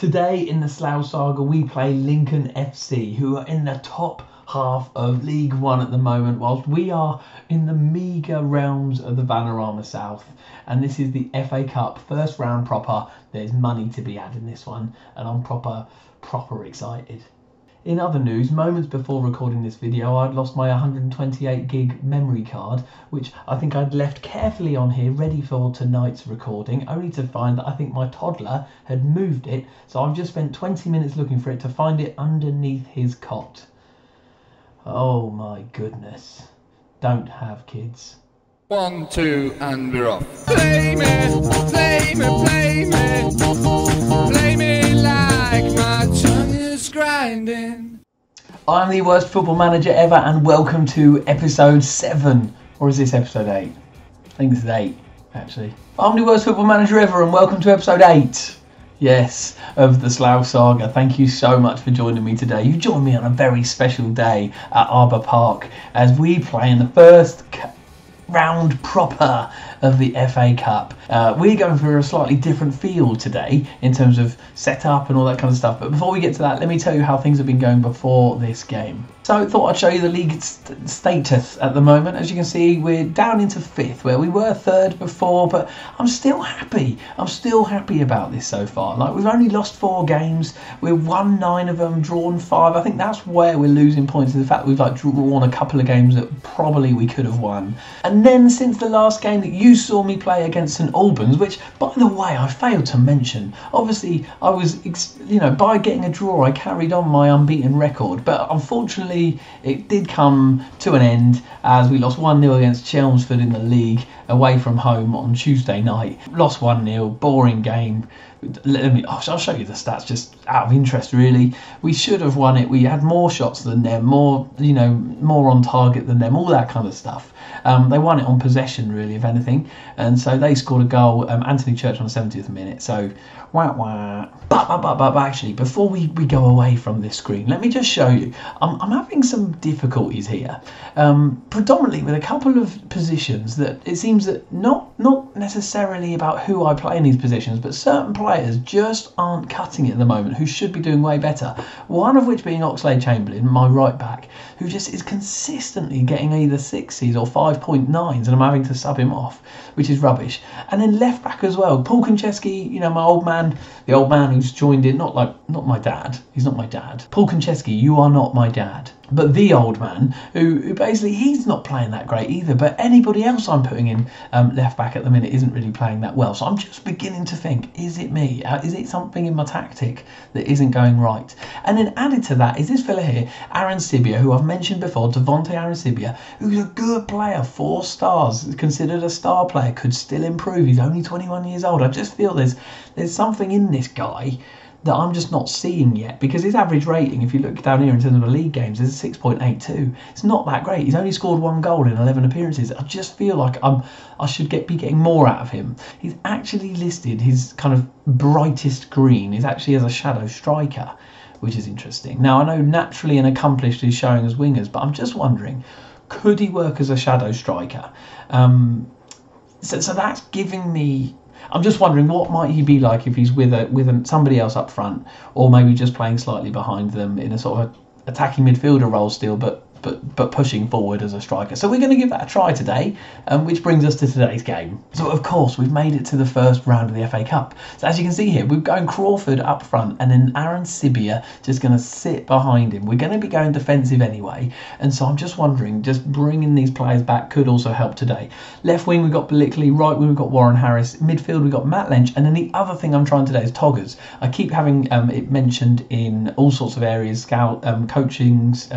Today in the Slough Saga, we play Lincoln FC, who are in the top half of League One at the moment, whilst we are in the meagre realms of the Vanarama South. And this is the FA Cup first round proper. There's money to be had in this one, and I'm proper, proper excited. In other news, moments before recording this video, I'd lost my 128 gig memory card, which I think I'd left carefully on here ready for tonight's recording, only to find that I think my toddler had moved it, so I've just spent 20 minutes looking for it to find it underneath his cot. Oh my goodness. Don't have kids. One, two, and we're off. Play me, play me, play me. Play me like my tongue is grinding. I'm the worst football manager ever, and welcome to episode 7. Or is this episode 8? I think this is 8, actually. I'm the worst football manager ever, and welcome to episode 8. Yes, of the Slough Saga. Thank you so much for joining me today. You joined me on a very special day at Arbour Park as we play in the first round proper of the FA Cup. Uh, we're going for a slightly different field today in terms of setup and all that kind of stuff. But before we get to that, let me tell you how things have been going before this game. So I thought I'd show you the league st- status at the moment. As you can see, we're down into fifth, where we were third before, but I'm still happy. I'm still happy about this so far. Like we've only lost four games, we've won nine of them, drawn five. I think that's where we're losing points. Is the fact that we've like drawn a couple of games that probably we could have won. And then since the last game that you saw me play against St Albans, which by the way I failed to mention. Obviously, I was you know by getting a draw, I carried on my unbeaten record, but unfortunately it did come to an end as we lost 1 0 against Chelmsford in the league away from home on Tuesday night. Lost 1 0, boring game. Let me, I'll show you the stats just out of interest, really. We should have won it. We had more shots than them, more, you know, more on target than them, all that kind of stuff. Um, they won it on possession, really, if anything. And so they scored a goal, um, Anthony Church on the 70th minute. So, wah wah. But, but, but, but, but actually, before we, we go away from this screen, let me just show you. I'm, I'm having some difficulties here, um, predominantly with a couple of positions that it seems that not, not necessarily about who I play in these positions, but certain players just aren't cutting it at the moment who should be doing way better. One of which being Oxlade Chamberlain, my right back, who just is consistently getting either sixes or 5.9s and I'm having to sub him off, which is rubbish. And then left back as well, Paul Konchesky, you know, my old man, the old man who's joined in, not like, not my dad, he's not my dad. Paul Konchesky, you are not my dad but the old man, who, who, basically he's not playing that great either. But anybody else I'm putting in um, left back at the minute isn't really playing that well. So I'm just beginning to think: is it me? Uh, is it something in my tactic that isn't going right? And then added to that is this fella here, Aransibia, who I've mentioned before, Devonte Aransibia, who's a good player, four stars, considered a star player, could still improve. He's only 21 years old. I just feel there's there's something in this guy that I'm just not seeing yet because his average rating, if you look down here in terms of the league games, is 6.82. It's not that great. He's only scored one goal in 11 appearances. I just feel like I'm I should get be getting more out of him. He's actually listed his kind of brightest green is actually as a shadow striker, which is interesting. Now I know naturally and accomplished he's showing as wingers, but I'm just wondering, could he work as a shadow striker? Um, so, so that's giving me I'm just wondering what might he be like if he's with a with a, somebody else up front, or maybe just playing slightly behind them in a sort of attacking midfielder role still, but but but pushing forward as a striker. So we're going to give that a try today, um, which brings us to today's game. So of course we've made it to the first round of the FA Cup. So as you can see here, we're going Crawford up front, and then Aransibia just going to sit behind him. We're going to be going defensive anyway, and so I'm just wondering, just bringing these players back could also help today. Left wing we've got Blickley, right wing we've got Warren Harris, midfield we've got Matt Lench, and then the other thing I'm trying today is Toggers. I keep having um, it mentioned in all sorts of areas, scout um, coachings.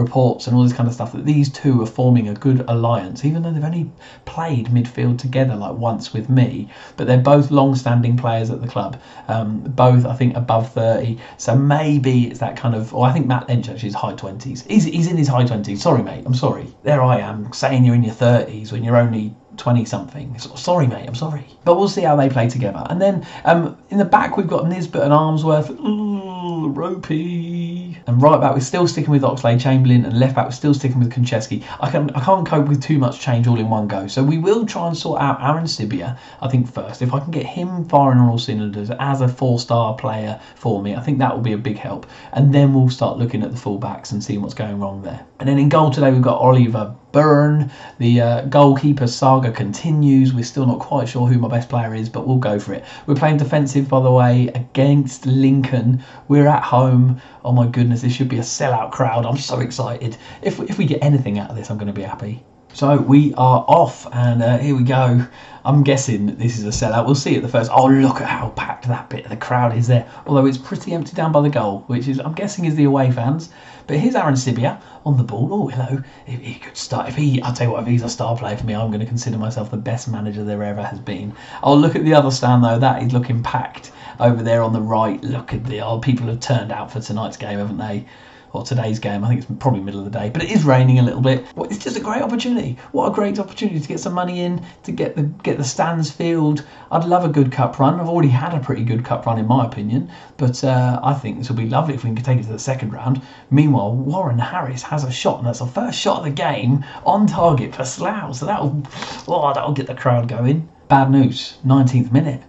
Reports and all this kind of stuff that these two are forming a good alliance, even though they've only played midfield together like once with me. But they're both long-standing players at the club, um, both I think above 30. So maybe it's that kind of. Or I think Matt Lench actually is high 20s. He's, he's in his high 20s. Sorry, mate. I'm sorry. There I am saying you're in your 30s when you're only 20 something. Sorry, mate, I'm sorry. But we'll see how they play together. And then um, in the back, we've got Nisbet and Armsworth. Ooh, ropey. And right back, we're still sticking with Oxlade Chamberlain, and left back, we're still sticking with Konchesky. I can I can't cope with too much change all in one go, so we will try and sort out Aransibia. I think first, if I can get him firing on all cylinders as a four-star player for me, I think that will be a big help. And then we'll start looking at the fullbacks and seeing what's going wrong there. And then in goal today, we've got Oliver Byrne. The uh, goalkeeper saga continues. We're still not quite sure who my best player is, but we'll go for it. We're playing defensive, by the way, against Lincoln. We're at home. Oh my goodness, this should be a sellout crowd. I'm so excited. If, if we get anything out of this, I'm going to be happy. So we are off, and uh, here we go. I'm guessing this is a sellout. We'll see at the first. Oh, look at how packed that bit of the crowd is there. Although it's pretty empty down by the goal, which is, I'm guessing, is the away fans. But here's Aransibia on the ball. Oh, hello. If he could start, if he, I'll tell you what, if he's a star player for me, I'm going to consider myself the best manager there ever has been. Oh, look at the other stand though. That is looking packed over there on the right. Look at the, oh, people have turned out for tonight's game, haven't they? Or today's game. I think it's probably middle of the day, but it is raining a little bit. It's just a great opportunity. What a great opportunity to get some money in, to get the get the stands filled. I'd love a good cup run. I've already had a pretty good cup run in my opinion, but uh, I think this will be lovely if we can take it to the second round. Meanwhile, Warren Harris has a shot, and that's the first shot of the game on target for Slough. So that'll oh, that'll get the crowd going. Bad news, 19th minute.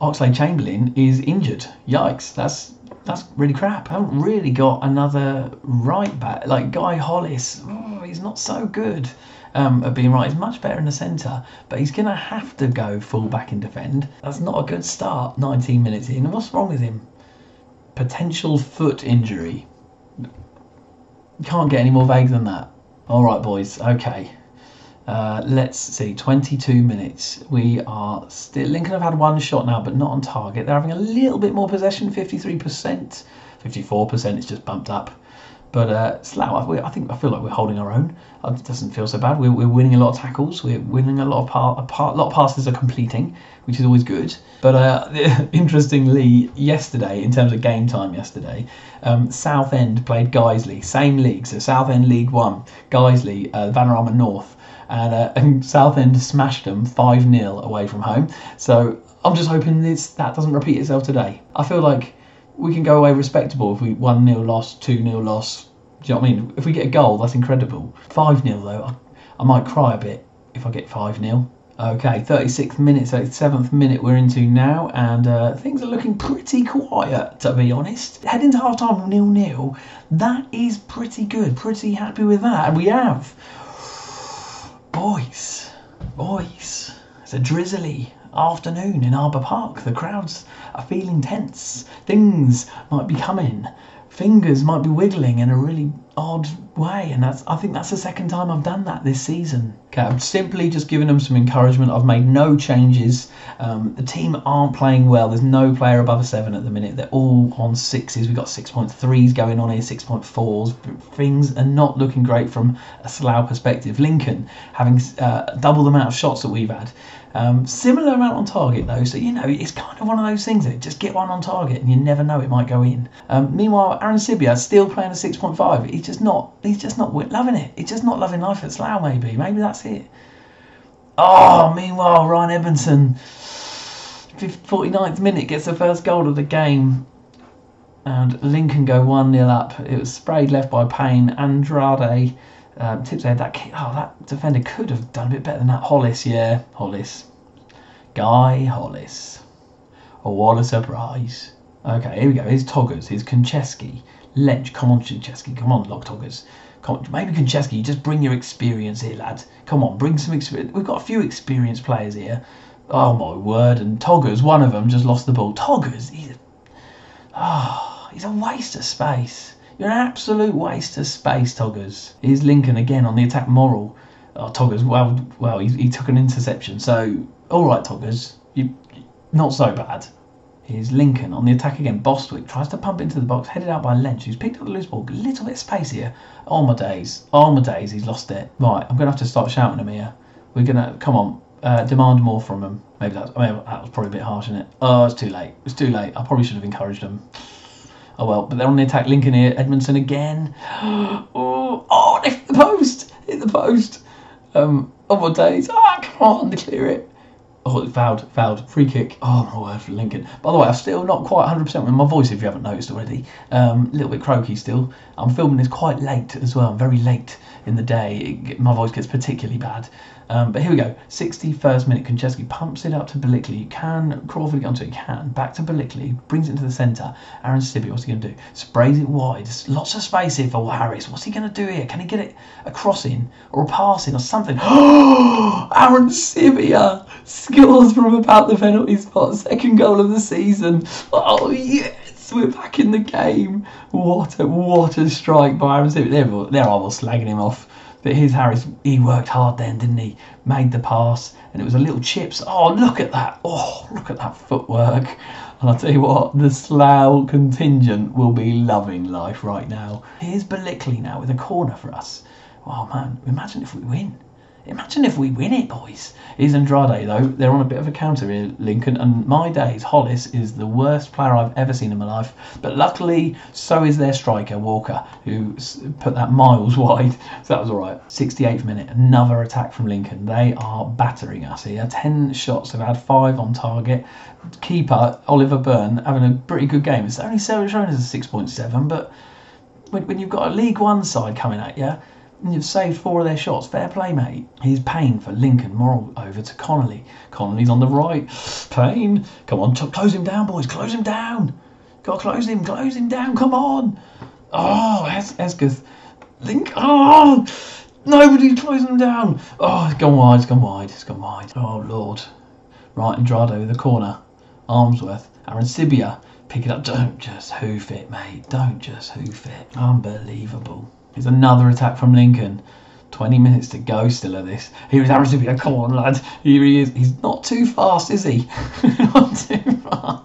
Oxlade Chamberlain is injured. Yikes! That's that's really crap. I haven't really got another right back. Like Guy Hollis, oh, he's not so good um, at being right. He's much better in the centre, but he's going to have to go full back and defend. That's not a good start, 19 minutes in. What's wrong with him? Potential foot injury. Can't get any more vague than that. All right, boys. Okay. Uh, let's see, 22 minutes. We are still. Lincoln have had one shot now, but not on target. They're having a little bit more possession, 53%. 54%, it's just bumped up. But uh, Slough, I think I feel like we're holding our own. It doesn't feel so bad. We're, we're winning a lot of tackles. We're winning a lot of par, a lot of passes are completing, which is always good. But uh, interestingly, yesterday, in terms of game time yesterday, um, Southend played Guiseley, same league, so Southend League One, Guiseley, uh, Vanarama North and, uh, and Southend smashed them 5 0 away from home. So I'm just hoping this, that doesn't repeat itself today. I feel like we can go away respectable if we 1 0 loss, 2 0 loss. Do you know what I mean? If we get a goal, that's incredible. 5 0 though, I, I might cry a bit if I get 5 0. Okay, 36th minute, 37th minute we're into now, and uh, things are looking pretty quiet, to be honest. Heading to half time, nil nil. That is pretty good, pretty happy with that. And we have Boys, boys, it's a drizzly afternoon in Arbour Park. The crowds are feeling tense. Things might be coming. Fingers might be wiggling in a really odd way, and that's I think that's the second time I've done that this season. Okay, I've simply just giving them some encouragement. I've made no changes. Um, the team aren't playing well. There's no player above a seven at the minute. They're all on sixes. We've got six point threes going on here, six point fours. Things are not looking great from a Slough perspective. Lincoln having uh, double the amount of shots that we've had. Um, similar amount on target though, so you know it's kind of one of those things that just get one on target and you never know it might go in. Um, meanwhile, Aransibia still playing a 6.5. He's just not. He's just not loving it. He's just not loving life at Slough. Maybe, maybe that's it. Oh, meanwhile, Ryan Edmondson, 49th minute, gets the first goal of the game. And Lincoln go 1 0 up. It was sprayed left by Payne. Andrade um, tips ahead. That kick. oh, that defender could have done a bit better than that. Hollis, yeah, Hollis. Guy Hollis. Oh, what a surprise. Okay, here we go. Here's Toggers. Here's Konchesky. Lench. Come on, Konchesky. Come on, Log Toggers. Come on. Maybe Konchesky, just bring your experience here, lad. Come on, bring some experience. We've got a few experienced players here. Oh, my word. And Toggers, one of them, just lost the ball. Toggers, he's a, oh, he's a waste of space. You're an absolute waste of space, Toggers. Here's Lincoln again on the attack Morrell. Oh, Toggers, well, well, he, he took an interception. So, all right, Toggers, you, not so bad. Here's Lincoln on the attack again. Bostwick tries to pump into the box, headed out by Lench, who's picked up the loose ball. A little bit of space here. Oh my days. Oh my days, he's lost it. Right, I'm going to have to start shouting at him here. We're going to, come on, uh, demand more from him. Maybe that's, I mean, that was probably a bit harsh, isn't it? Oh, it's too late. It's too late. I probably should have encouraged him. Oh well, but they're on the attack. Lincoln here. Edmondson again. oh, oh, they hit the post. Hit the post. Um, oh my days. Ah, oh, come on, clear it. Oh, it fouled, fouled. Free kick. Oh, my word for Lincoln. By the way, I'm still not quite 100% with my voice, if you haven't noticed already. Um, a little bit croaky still. I'm filming this quite late as well. I'm very late in the day. It, my voice gets particularly bad. Um, but here we go. 61st minute. Konchesky pumps it up to Balikli. Can Crawford get onto it? Can. Back to Balikli. Brings it into the centre. Aaron Sibby, what's he going to do? Sprays it wide. Lots of space here for Harris. What's he going to do here? Can he get it a crossing or a passing or something? Aransibia scores from about the penalty spot. Second goal of the season. Oh, yes. We're back in the game. What a, what a strike by Aransibia. They're, they're almost slagging him off. But here's Harris. He worked hard then, didn't he? Made the pass, and it was a little chips. Oh, look at that! Oh, look at that footwork. And I'll tell you what, the Slough contingent will be loving life right now. Here's Balikli now with a corner for us. Oh man, imagine if we win. Imagine if we win it, boys. Here's Andrade, though. They're on a bit of a counter here, Lincoln. And my days, Hollis is the worst player I've ever seen in my life. But luckily, so is their striker, Walker, who put that miles wide. So that was all right. 68th minute, another attack from Lincoln. They are battering us here. 10 shots, they've had five on target. Keeper, Oliver Byrne, having a pretty good game. It's only shown as a 6.7, but when you've got a League One side coming at you, You've saved four of their shots. Fair play, mate. He's Payne for Lincoln. Morrell over to Connolly. Connolly's on the right. Payne. Come on, close him down, boys. Close him down. Got to close him. Close him down. Come on. Oh, es- Esgith. Link. Oh, nobody's closing him down. Oh, it's gone wide. It's gone wide. It's gone wide. Oh, Lord. Right, Andrade with the corner. Armsworth. Aransibia. Pick it up. Don't just hoof it, mate. Don't just hoof it. Unbelievable. Here's another attack from Lincoln. 20 minutes to go still of this. Here is Aransibia. Come on, lad. Here he is. He's not too fast, is he? not too fast.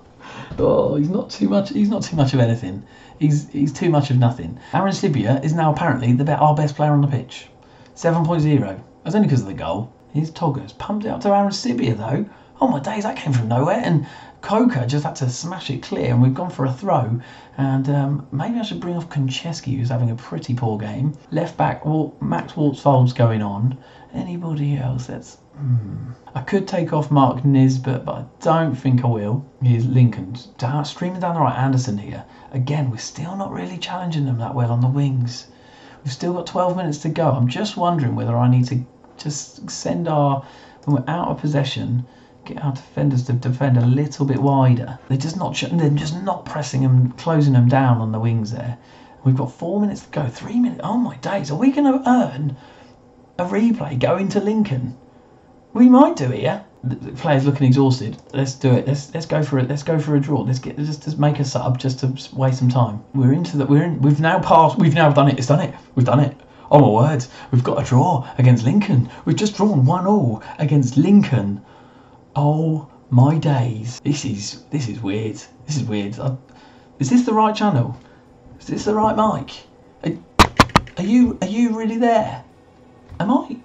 Oh, he's not too much. He's not too much of anything. He's he's too much of nothing. Aransibia is now apparently the our best player on the pitch. 7.0. That's only because of the goal. Here's Toggers. Pumped up to Aransibia though. Oh my days, that came from nowhere. And Coker just had to smash it clear, and we've gone for a throw. And um, maybe I should bring off Konchesky, who's having a pretty poor game. Left back, well, Max Waltzfold's going on. Anybody else? That's. Hmm. I could take off Mark Nisbet, but I don't think I will. Here's Lincoln. Down, streaming down the right, Anderson here. Again, we're still not really challenging them that well on the wings. We've still got 12 minutes to go. I'm just wondering whether I need to just send our. When we're out of possession, get our defenders to defend a little bit wider. They're just not they're just not pressing them, closing them down on the wings there. We've got four minutes to go, three minutes. Oh my days, are we going to earn a replay going to Lincoln? We might do it, yeah. The players looking exhausted. Let's do it. Let's let's go for it. Let's go for a draw. Let's get just just make a sub just to waste some time. We're into that. We're in. We've now passed. We've now done it. It's done it. We've done it. Oh my words! We've got a draw against Lincoln. We've just drawn one all against Lincoln. Oh my days! This is this is weird. This is weird. I, is this the right channel? Is this the right mic? Are, are you are you really there? Am I?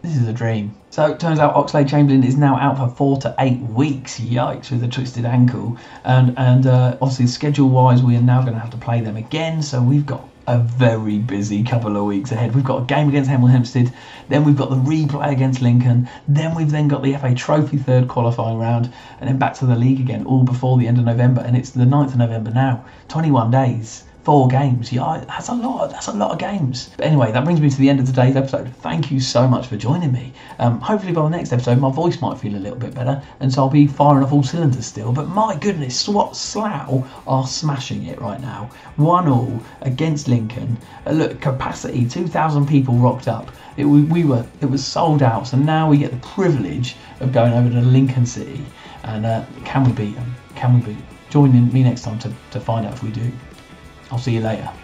This is a dream. So it turns out Oxlade Chamberlain is now out for four to eight weeks. Yikes, with a twisted ankle. And and uh, obviously schedule wise, we are now going to have to play them again. So we've got a very busy couple of weeks ahead. We've got a game against Hemel Hempstead, then we've got the replay against Lincoln, then we've then got the FA Trophy third qualifying round, and then back to the league again, all before the end of November. And it's the 9th of November now. 21 days four games. Yeah, that's a lot. That's a lot of games. But anyway, that brings me to the end of today's episode. Thank you so much for joining me. Um, hopefully, by the next episode, my voice might feel a little bit better, and so I'll be firing off all cylinders still. But my goodness, SWAT Slough are smashing it right now. One all against Lincoln. Uh, look, capacity, two thousand people rocked up. It, we, we were it was sold out. So now we get the privilege of going over to Lincoln City, and uh, can we beat them? Can we beat? Them? Join me next time to, to find out if we do. I'll see you later.